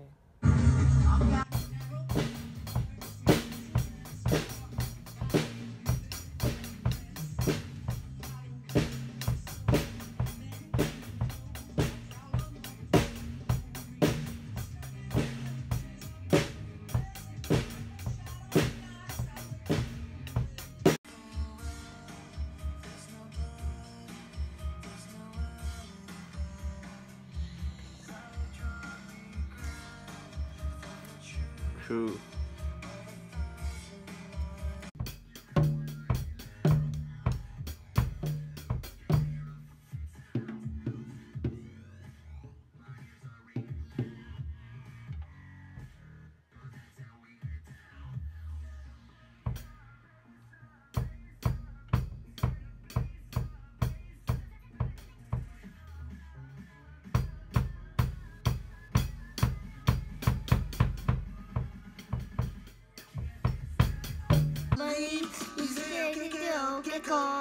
True. Late, music,